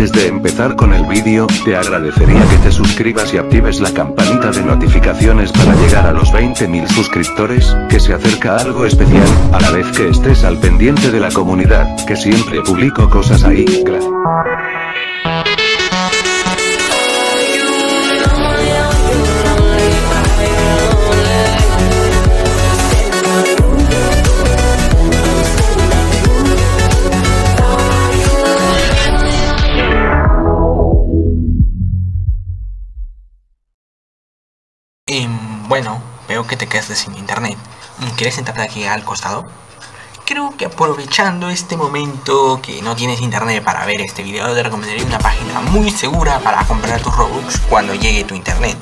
Antes de empezar con el vídeo, te agradecería que te suscribas y actives la campanita de notificaciones para llegar a los 20.000 suscriptores, que se acerca algo especial, a la vez que estés al pendiente de la comunidad, que siempre publico cosas ahí, gracias. Bueno, veo que te quedaste sin internet. ¿Quieres sentarte aquí al costado? Creo que aprovechando este momento que no tienes internet para ver este video, te recomendaría una página muy segura para comprar tus Robux cuando llegue tu internet.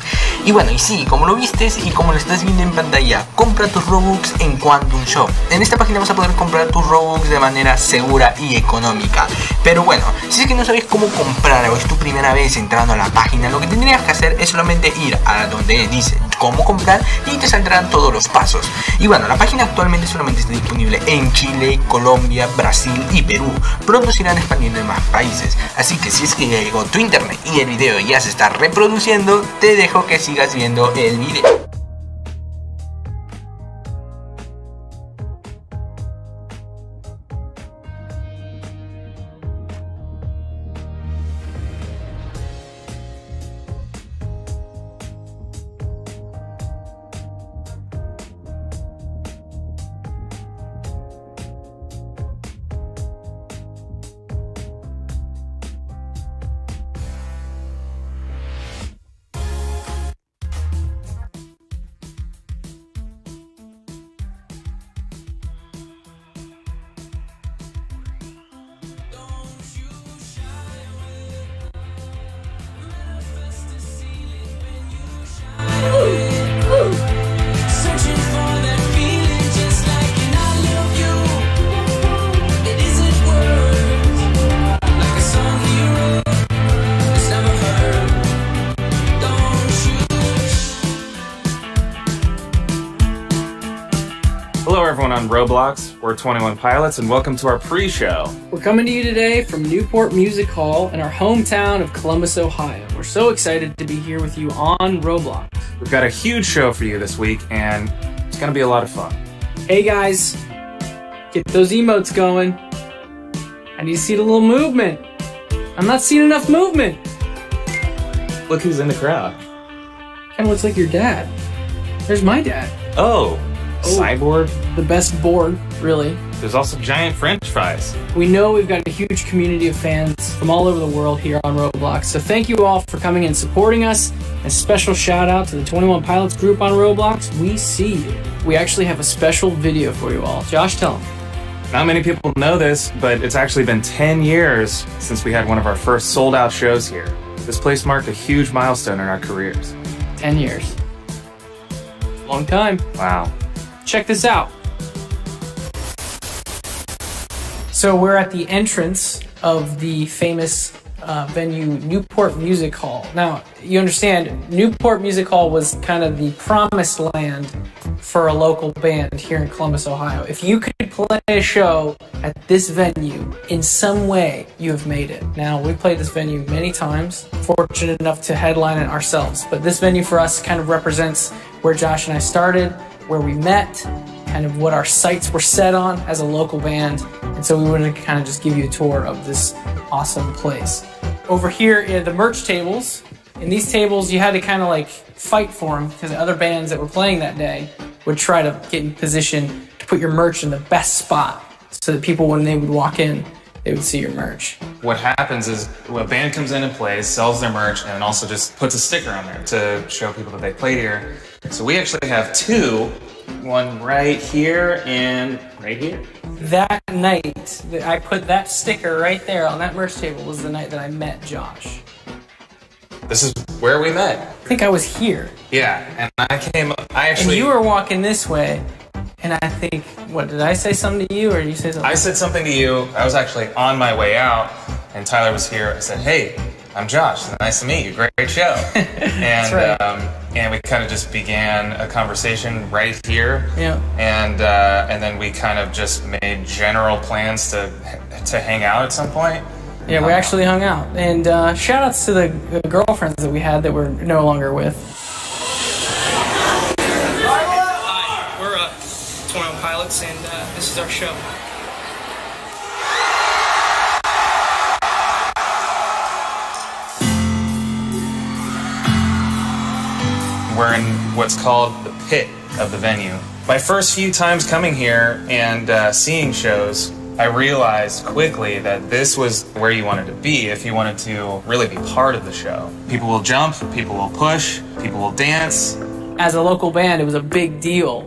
Y bueno, y sí, como lo vistes y como lo estás viendo en pantalla, compra tus Robux en Quantum Shop. En esta página vas a poder comprar tus Robux de manera segura y económica. Pero bueno, si es que no sabes cómo comprar o es tu primera vez entrando a la página, lo que tendrías que hacer es solamente ir a donde dice cómo comprar y te saldrán todos los pasos. Y bueno, la página actualmente solamente está disponible en Chile, Colombia, Brasil y Perú. Pronto irán expandiendo en más países. Así que si es que ya llegó tu internet y el video ya se está reproduciendo, te dejo que sigas viendo el video. Roblox. We're 21 Pilots, and welcome to our pre show. We're coming to you today from Newport Music Hall in our hometown of Columbus, Ohio. We're so excited to be here with you on Roblox. We've got a huge show for you this week, and it's going to be a lot of fun. Hey guys, get those emotes going. I need to see the little movement. I'm not seeing enough movement. Look who's in the crowd. Kind of looks like your dad. There's my dad. Oh, Cyborg. The best board, really. There's also giant french fries. We know we've got a huge community of fans from all over the world here on Roblox. So thank you all for coming and supporting us. And special shout out to the 21 Pilots group on Roblox. We see you. We actually have a special video for you all. Josh, tell them. Not many people know this, but it's actually been 10 years since we had one of our first sold out shows here. This place marked a huge milestone in our careers. 10 years. Long time. Wow. Check this out. So we're at the entrance of the famous uh, venue Newport Music Hall. Now, you understand, Newport Music Hall was kind of the promised land for a local band here in Columbus, Ohio. If you could play a show at this venue in some way, you have made it. Now, we played this venue many times, fortunate enough to headline it ourselves, but this venue for us kind of represents where Josh and I started, where we met, kind of what our sights were set on as a local band. And so we wanted to kind of just give you a tour of this awesome place. Over here are the merch tables. In these tables, you had to kind of like fight for them because the other bands that were playing that day would try to get in position to put your merch in the best spot so that people, when they would walk in, they would see your merch. What happens is a band comes in and plays, sells their merch, and also just puts a sticker on there to show people that they played here. So we actually have two, one right here and right here. That night, that I put that sticker right there on that merch table was the night that I met Josh. This is where we met. I think I was here. Yeah, and I came. up. I actually. And you were walking this way, and I think, what did I say something to you, or did you say something? I said something to you. I was actually on my way out, and Tyler was here. I said, "Hey, I'm Josh. Nice to meet you. Great, great show." and right. um, and we kind of just began a conversation right here. Yeah. And uh, and then we kind of just made general plans to to hang out at some point. Yeah, we actually hung out. And uh, shout outs to the, the girlfriends that we had that we're no longer with. Hi, we're uh, 21 Pilots, and uh, this is our show. What's called the pit of the venue. My first few times coming here and uh, seeing shows, I realized quickly that this was where you wanted to be if you wanted to really be part of the show. People will jump, people will push, people will dance. As a local band, it was a big deal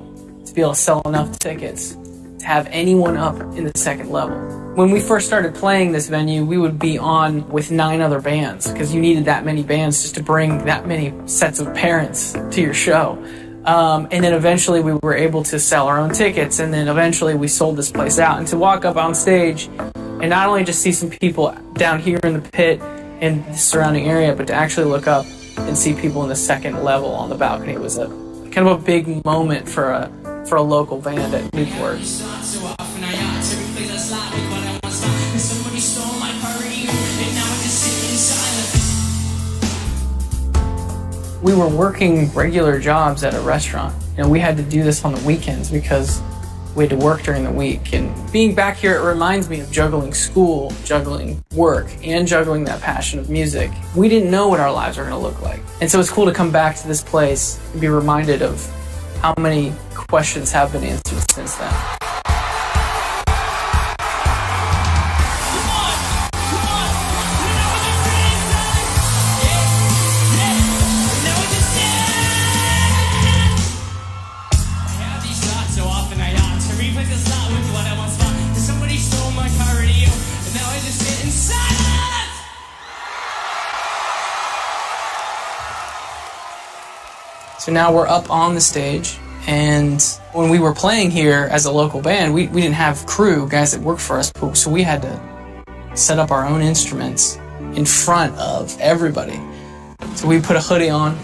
to be able to sell enough tickets to have anyone up in the second level. When we first started playing this venue, we would be on with nine other bands because you needed that many bands just to bring that many sets of parents to your show. Um, and then eventually we were able to sell our own tickets, and then eventually we sold this place out. And to walk up on stage and not only just see some people down here in the pit and the surrounding area, but to actually look up and see people in the second level on the balcony was a kind of a big moment for a for a local band at Newport. We were working regular jobs at a restaurant. You know, we had to do this on the weekends because we had to work during the week. And being back here, it reminds me of juggling school, juggling work, and juggling that passion of music. We didn't know what our lives were going to look like. And so it's cool to come back to this place and be reminded of how many questions have been answered since then. So now we're up on the stage, and when we were playing here as a local band, we, we didn't have crew, guys that worked for us, so we had to set up our own instruments in front of everybody. So we put a hoodie on,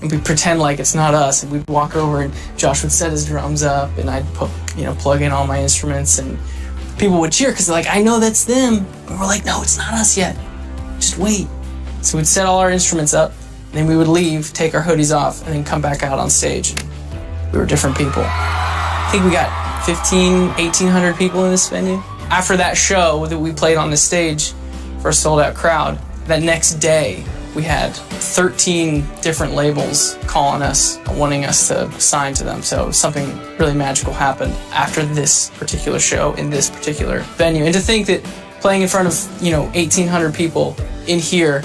and we pretend like it's not us, and we'd walk over, and Josh would set his drums up, and I'd put, you know, plug in all my instruments, and people would cheer because they're like, I know that's them. And we're like, no, it's not us yet. Just wait. So we'd set all our instruments up, then we would leave, take our hoodies off, and then come back out on stage. We were different people. I think we got 15, 1800 people in this venue. After that show that we played on the stage for a sold out crowd, that next day we had 13 different labels calling us, wanting us to sign to them. So something really magical happened after this particular show in this particular venue. And to think that playing in front of, you know, 1800 people in here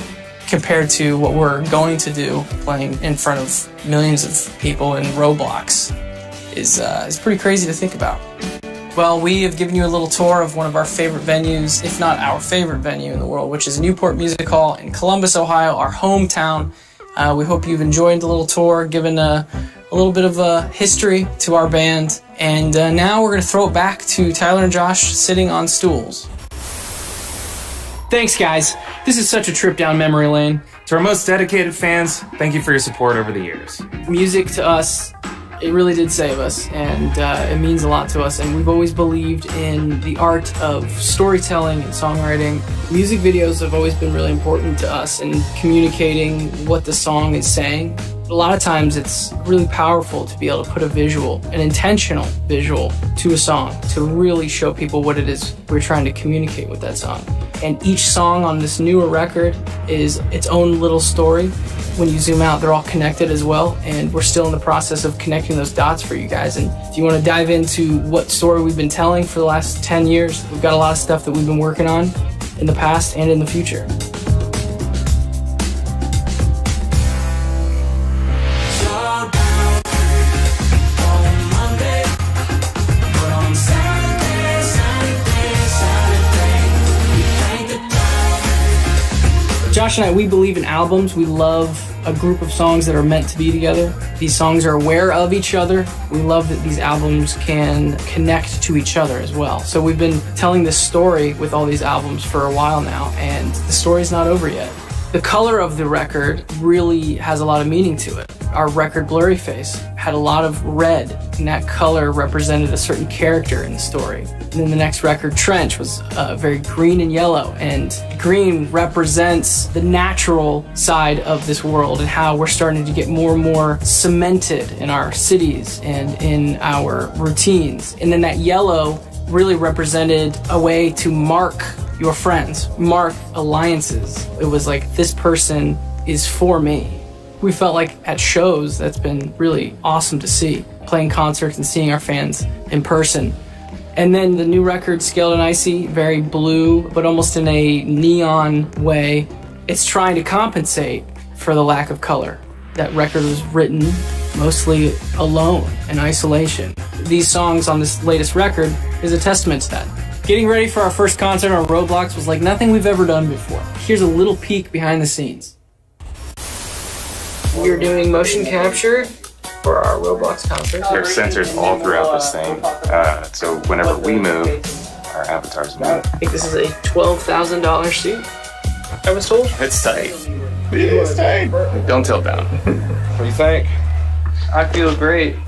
compared to what we're going to do playing in front of millions of people in Roblox is uh, is pretty crazy to think about. Well, we have given you a little tour of one of our favorite venues, if not our favorite venue in the world, which is Newport Music Hall in Columbus, Ohio, our hometown. Uh, we hope you've enjoyed the little tour, given a, a little bit of a history to our band. And uh, now we're going to throw it back to Tyler and Josh sitting on stools. Thanks, guys. This is such a trip down memory lane. To our most dedicated fans, thank you for your support over the years. music to us it really did save us and uh, it means a lot to us and we've always believed in the art of storytelling and songwriting music videos have always been really important to us in communicating what the song is saying a lot of times it's really powerful to be able to put a visual an intentional visual to a song to really show people what it is we're trying to communicate with that song and each song on this newer record is its own little story when you zoom out, they're all connected as well. And we're still in the process of connecting those dots for you guys. And if you want to dive into what story we've been telling for the last 10 years, we've got a lot of stuff that we've been working on in the past and in the future. Josh and I, we believe in albums. We love a group of songs that are meant to be together. These songs are aware of each other. We love that these albums can connect to each other as well. So we've been telling this story with all these albums for a while now, and the story's not over yet. The color of the record really has a lot of meaning to it. Our record Blurryface had a lot of red, and that color represented a certain character in the story. And then the next record, Trench, was uh, very green and yellow, and green represents the natural side of this world and how we're starting to get more and more cemented in our cities and in our routines. And then that yellow really represented a way to mark your friends, mark alliances. It was like, this person is for me. We felt like at shows, that's been really awesome to see, playing concerts and seeing our fans in person. And then the new record, Scaled and Icy, very blue, but almost in a neon way. It's trying to compensate for the lack of color. That record was written mostly alone in isolation. These songs on this latest record is a testament to that. Getting ready for our first concert on Roblox was like nothing we've ever done before. Here's a little peek behind the scenes. We're doing motion capture for our Roblox concert. There's sensors all throughout this thing, uh, so whenever we move, our avatars move. I think this is a $12,000 suit. I was told. It's tight. It is tight. Don't tilt down. What do you think? I feel great.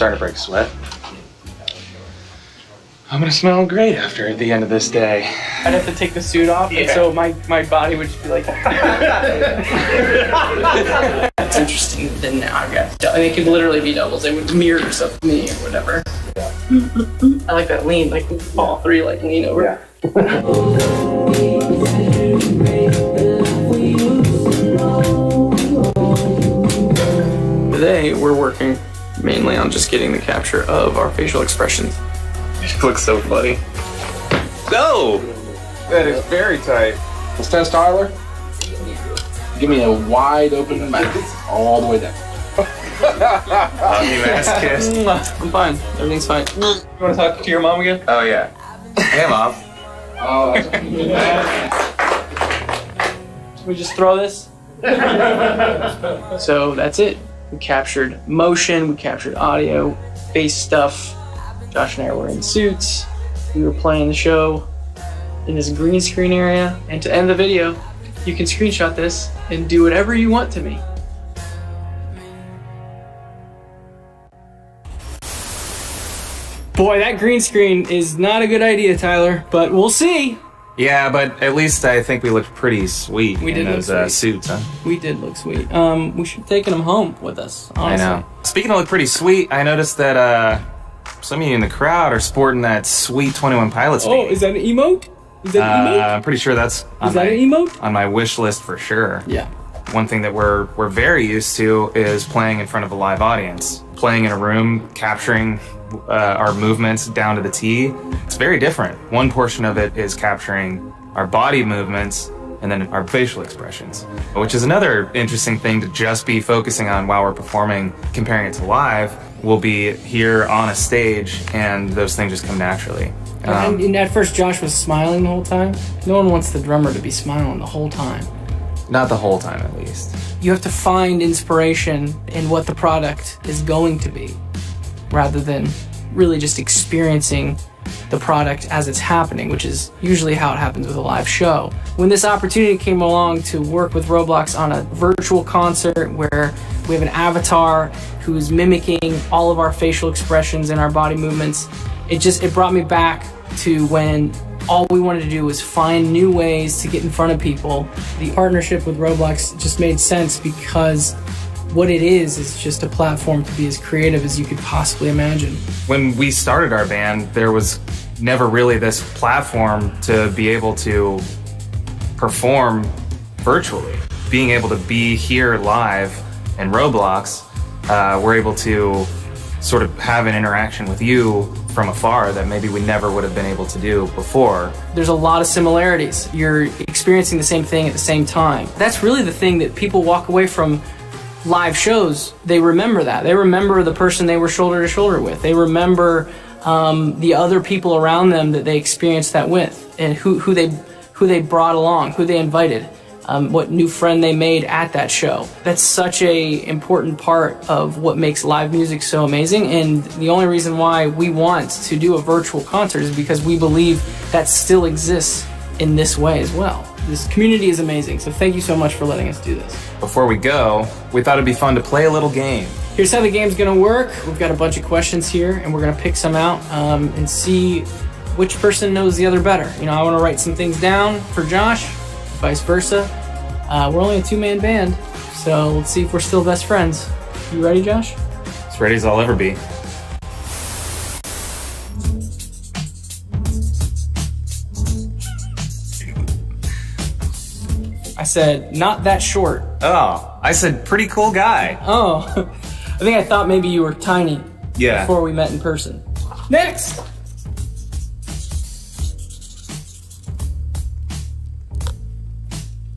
starting to break sweat. I'm gonna smell great after the end of this day. I'd have to take the suit off, and so my, my body would just be like. That's interesting. Then now I guess got. And it could literally be doubles. They would mirrors of me or whatever. I like that lean, like all three, like lean over. Yeah. Today we're working mainly on just getting the capture of our facial expressions. It looks so funny. No! That is very tight. Let's test Tyler. Give me a wide open mouth all the way down. Love you, ass kiss. Mm, I'm fine. Everything's fine. You want to talk to your mom again? Oh yeah. Hey, mom. Oh, Should we just throw this? so that's it. We captured motion, we captured audio, face stuff. Josh and I were in suits. We were playing the show in this green screen area. And to end the video, you can screenshot this and do whatever you want to me. Boy, that green screen is not a good idea, Tyler, but we'll see. Yeah, but at least I think we looked pretty sweet We in those uh, suits, huh? We did look sweet. Um, we should have taken them home with us. I know. Speaking of look pretty sweet, I noticed that uh, some of you in the crowd are sporting that sweet 21 Pilots Oh, beanie. is that an emote? Is that an Uh, emote? I'm pretty sure that's on Is that my, an emote? on my wish list for sure. Yeah. One thing that we're we're very used to is playing in front of a live audience, playing in a room, capturing uh, our movements down to the T. It's very different. One portion of it is capturing our body movements and then our facial expressions, which is another interesting thing to just be focusing on while we're performing. Comparing it to live, we'll be here on a stage, and those things just come naturally. Um, and, and at first, Josh was smiling the whole time. No one wants the drummer to be smiling the whole time. Not the whole time, at least. You have to find inspiration in what the product is going to be, rather than really just experiencing the product as it's happening, which is usually how it happens with a live show. When this opportunity came along to work with Roblox on a virtual concert where we have an avatar who's mimicking all of our facial expressions and our body movements, it just it brought me back to when all we wanted to do was find new ways to get in front of people. The partnership with Roblox just made sense because what it is is just a platform to be as creative as you could possibly imagine. when we started our band, there was never really this platform to be able to perform virtually. Being able to be here live in Roblox, uh, we're able to sort of have an interaction with you from afar that maybe we never would have been able to do before. There's a lot of similarities. You're experiencing the same thing at the same time. That's really the thing that people walk away from live shows, they remember that. They remember the person they were shoulder to shoulder with. They remember um, the other people around them that they experienced that with, and who, who they who they brought along, who they invited, um, what new friend they made at that show. That's such a important part of what makes live music so amazing. And the only reason why we want to do a virtual concert is because we believe that still exists in this way as well. This community is amazing. So thank you so much for letting us do this. Before we go, we thought it'd be fun to play a little game. Here's how the game's gonna work. We've got a bunch of questions here, and we're gonna pick some out um, and see which person knows the other better. You know, I want to write some things down for Josh, vice versa. Uh, we're only a two-man band, so let's see if we're still best friends. You ready, Josh? As ready as I'll ever be. I said not that short. Oh, I said pretty cool guy. Oh, I think I thought maybe you were tiny Yeah. before we met in person. Next.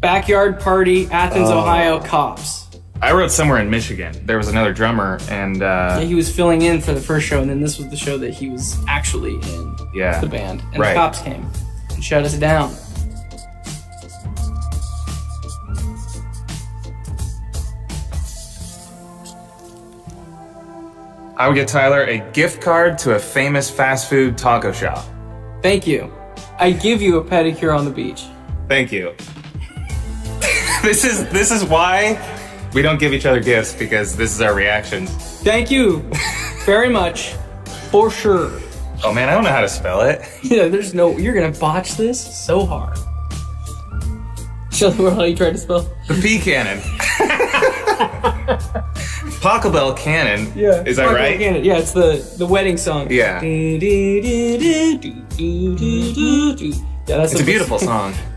Backyard party, Athens, Oh. Ohio. Cops. I wrote somewhere in Michigan. There was another drummer, and uh, Yeah, he was filling in for the first show, and then this was the show that he was actually in yeah, the band. And Right. the cops came and shut us down. I would get Tyler a gift card to a famous fast food taco shop. Thank you. I give you a pedicure on the beach. Thank you this is this is why we don't give each other gifts because this is our reactions. Thank you very much. For sure. Oh man, I don't know how to spell it. Yeah, there's no you're gonna botch this so hard. Show the world how you tried to spell. The P cannon. Pachelbel Canon. Yeah. Is that Pachelbel right? Canon. Yeah, it's the, the wedding song. Yeah. Do, do, do, yeah that's it's a, a beautiful song.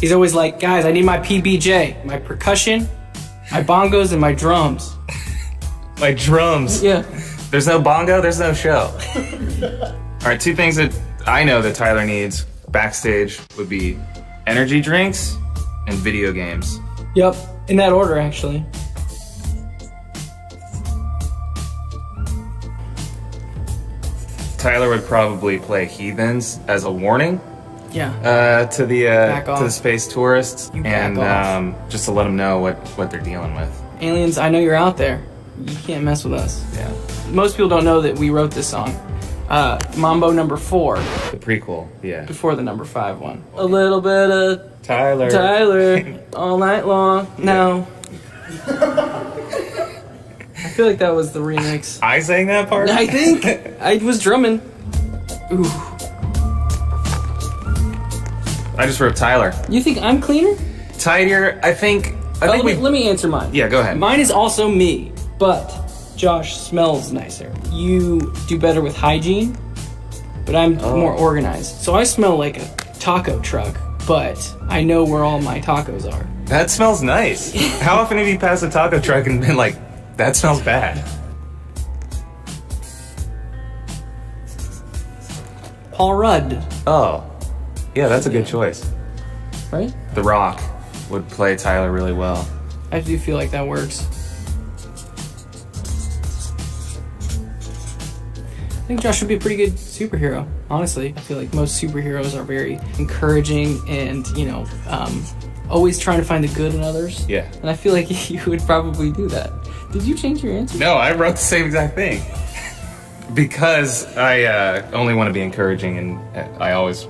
He's always like, guys, I need my PBJ, my percussion, my bongos, and my drums. My drums. Yeah. There's no bongo, there's no show. All right, two things that I know that Tyler needs backstage would be energy drinks and video games. Yep. In that order, actually. Tyler would probably play Heathens as a warning Yeah. uh, to the uh, to the space tourists, You and um, just to let them know what what they're dealing with. Aliens, I know you're out there. You can't mess with us. Yeah, Most people don't know that we wrote this song. Uh, Mambo number four, the prequel. Yeah, before the number five one. A little bit of Tyler. Tyler all night long. No. I feel like that was the remix. I sang that part. I think I was drumming. Ooh. I just wrote Tyler. You think I'm cleaner? Tidier. I think. I Oh, think let, we. me, let me answer mine. Yeah, go ahead. Mine is also me, but Josh smells nicer. You do better with hygiene, but I'm Oh. more organized. So I smell like a taco truck, but I know where all my tacos are. That smells nice. How often have you passed a taco truck and been like, "That smells bad"? Paul Rudd, Oh, yeah, that's a good choice. right? The Rock would play Tyler really well. I do feel like that works. I think Josh would be a pretty good superhero. Honestly, I feel like most superheroes are very encouraging and you know, um, always trying to find the good in others. Yeah. And I feel like you would probably do that. Did you change your answer? No, I wrote the same exact thing. because I uh, only want to be encouraging, and uh, I always.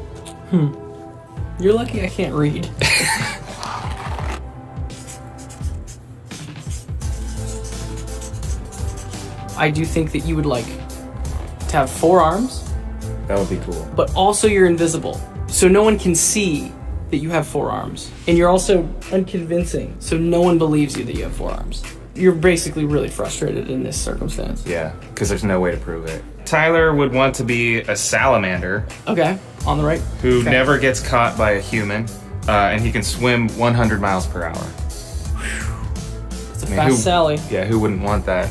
Hmm. You're lucky I can't read. I do think that you would like to have four arms, That would be cool. but also you're invisible. So no one can see that you have four arms. And you're also unconvincing, so no one believes you that you have four arms. You're basically really frustrated in this circumstance. Yeah, because there's no way to prove it. Tyler would want to be a salamander Okay, on the right. who Okay. never gets caught by a human, uh, and he can swim 100 miles per hour. It's a I mean, fast who- Sally. Yeah, who wouldn't want that?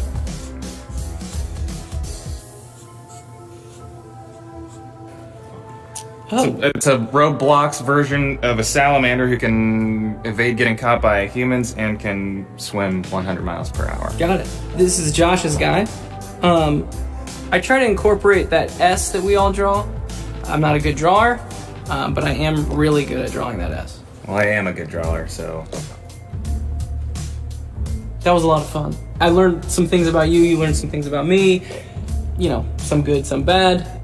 Oh, It's a Roblox version of a salamander who can evade getting caught by humans and can swim 100 miles per hour. got it. This is Josh's guy. Um, I try to incorporate that S that we all draw. I'm not a good drawer, um, but I am really good at drawing that S. Well, I am a good drawer, so That was a lot of fun. I learned some things about you. You learned some things about me. You know, some good, some bad,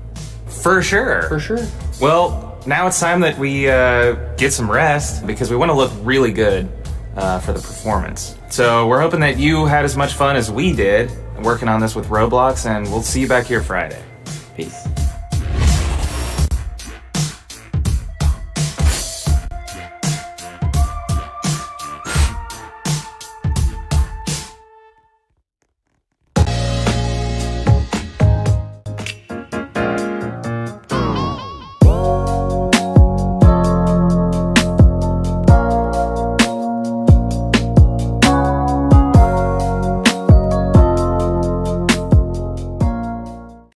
for sure. for sure. Well, now it's time that we uh, get some rest because we want to look really good uh, for the performance. So we're hoping that you had as much fun as we did working on this with Roblox, and we'll see you back here Friday. Peace.